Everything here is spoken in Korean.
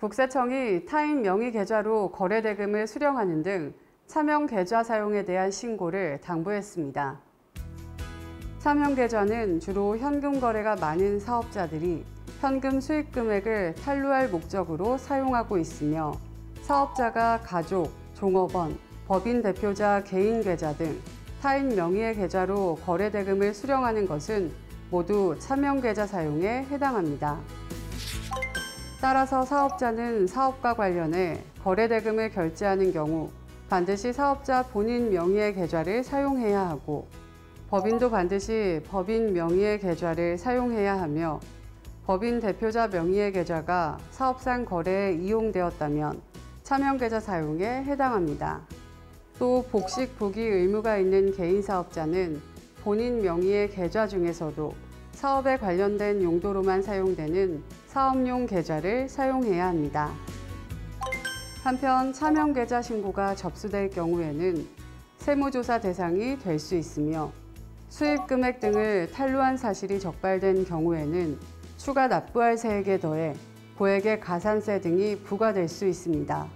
국세청이 타인 명의 계좌로 거래 대금을 수령하는 등 차명 계좌 사용에 대한 신고를 당부했습니다. 차명 계좌는 주로 현금 거래가 많은 사업자들이 현금 수익 금액을 탈루할 목적으로 사용하고 있으며 사업자가 가족, 종업원, 법인 대표자 개인 계좌 등 타인 명의의 계좌로 거래 대금을 수령하는 것은 모두 차명 계좌 사용에 해당합니다. 따라서 사업자는 사업과 관련해 거래 대금을 결제하는 경우 반드시 사업자 본인 명의의 계좌를 사용해야 하고 법인도 반드시 법인 명의의 계좌를 사용해야 하며 법인 대표자 명의의 계좌가 사업상 거래에 이용되었다면 차명 계좌 사용에 해당합니다. 또 복식 부기 의무가 있는 개인 사업자는 본인 명의의 계좌 중에서도 사업에 관련된 용도로만 사용되는 사업용 계좌를 사용해야 합니다. 한편 차명 계좌 신고가 접수될 경우에는 세무조사 대상이 될 수 있으며 수입 금액 등을 탈루한 사실이 적발된 경우에는 추가 납부할 세액에 더해 고액의 가산세 등이 부과될 수 있습니다.